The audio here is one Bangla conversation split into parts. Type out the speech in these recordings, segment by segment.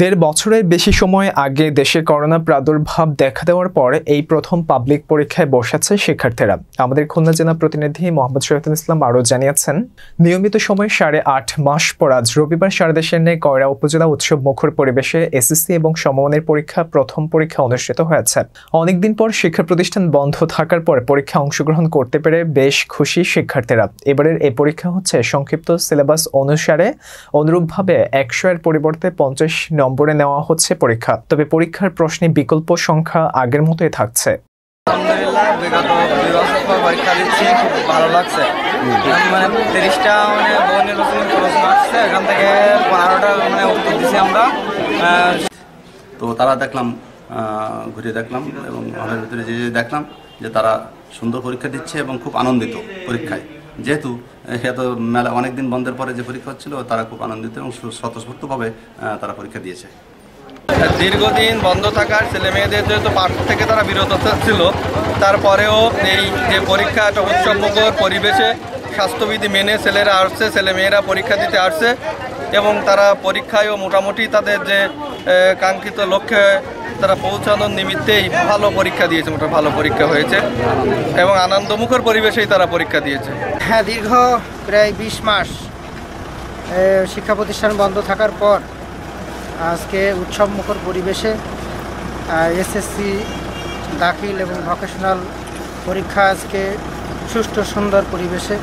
দেড় বছরের বেশি সময় আগে দেশে করোনা প্রাদুর্ভাব দেখা দেওয়ার পর এই প্রথম পাবলিক পরীক্ষায় বসেছে শিক্ষার্থীরা। আমাদের খুলনা জেলা প্রতিনিধি মোহাম্মদ শহীদুল ইসলাম আরও জানিয়েছেন, নিয়মিত সময় সাড়ে আট মাস পর আজ রবিবার সারা দেশের নেই কয়রা উপজেলা উৎসব মুখর পরিবেশে এসএসসি এবং সমমানের পরীক্ষা, প্রথম পরীক্ষা অনুষ্ঠিত হয়েছে। অনেকদিন পর শিক্ষা প্রতিষ্ঠান বন্ধ থাকার পর পরীক্ষা অংশগ্রহণ করতে পেরে বেশ খুশি শিক্ষার্থীরা। এবারের এই পরীক্ষা হচ্ছে সংক্ষিপ্ত সিলেবাস অনুসারে অনুরূপভাবে একশো এর পরিবর্তে পঞ্চাশ নম্বরে নেওয়া হচ্ছে পরীক্ষা। তবে পরীক্ষার প্রশ্নে বিকল্প সংখ্যা আগের মতোই থাকছে। ভালো লাগছে মানে এখান থেকে মানে তো তারা দেখলাম ঘুরে দেখলাম এবং হলের ভিতরে যে দেখলাম যে তারা সুন্দর পরীক্ষা দিচ্ছে এবং খুব আনন্দিত পরীক্ষায়। যেহেতু এত মেলা অনেকদিন বন্ধের পরে যে পরীক্ষা হচ্ছিল, তারা খুব আনন্দিত এবং সু- স্বতঃস্ফূর্তভাবে তারা পরীক্ষা দিয়েছে। দীর্ঘদিন বন্ধ থাকার ছেলে মেয়েদের যেহেতু পাঠ থেকে তারা বিরত ছিল তারপরেও এই যে পরীক্ষা একটা উৎসবমুখর পরিবেশে স্বাস্থ্যবিধি মেনে ছেলেরা আসছে, ছেলে মেয়েরা পরীক্ষা দিতে আসছে এবং তারা পরীক্ষায়ও মোটামুটি তাদের যে কাঙ্ক্ষিত লক্ষ্যে তারা পৌঁছানোর নিমিত্তেই ভালো পরীক্ষা দিয়েছে মোটা ভালো পরীক্ষা হয়েছে এবং আনন্দমুখর পরিবেশেই তারা পরীক্ষা দিয়েছে। হ্যাঁ দীর্ঘ প্রায় বিশ মাস শিক্ষা প্রতিষ্ঠান বন্ধ থাকার পর আজকে উৎসবমুখর পরিবেশে এসএসসি, দাখিল এবং ভোকেশনাল পরীক্ষা আজকে সুষ্ঠু, সুন্দর পরিবেশে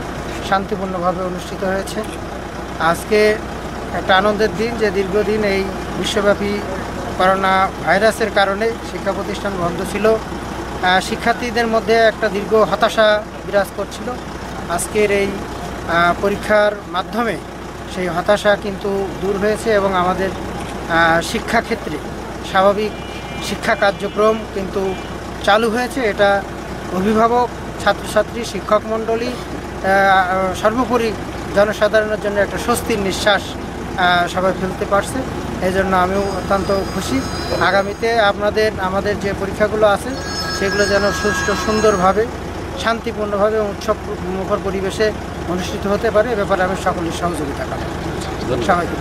শান্তিপূর্ণভাবে অনুষ্ঠিত হয়েছে। আজকে একটা আনন্দের দিন যে দীর্ঘদিন এই বিশ্বব্যাপী করোনা ভাইরাসের কারণে শিক্ষা প্রতিষ্ঠান বন্ধ ছিল। শিক্ষার্থীদের মধ্যে একটা দীর্ঘ হতাশা বিরাজ করছিল। আজকের এই পরীক্ষার মাধ্যমে সেই হতাশা কিন্তু দূর হয়েছে এবং আমাদের শিক্ষাক্ষেত্রে স্বাভাবিক শিক্ষা কার্যক্রম কিন্তু চালু হয়েছে। এটা অভিভাবক, ছাত্রছাত্রী, শিক্ষক মণ্ডলী সর্বোপরি জনসাধারণের জন্য একটা স্বস্তির নিঃশ্বাস সবাই ফেলতে পারছে। এই জন্য আমিও অত্যন্ত খুশি। আগামীতে আপনাদের আমাদের যে পরীক্ষাগুলো আছে সেগুলো যেন সুষ্ঠু সুন্দরভাবে শান্তিপূর্ণভাবে উৎসব মুখর পরিবেশে অনুষ্ঠিত হতে পারে এ ব্যাপারে আমি সকলের সহযোগিতা করি সবাইকে।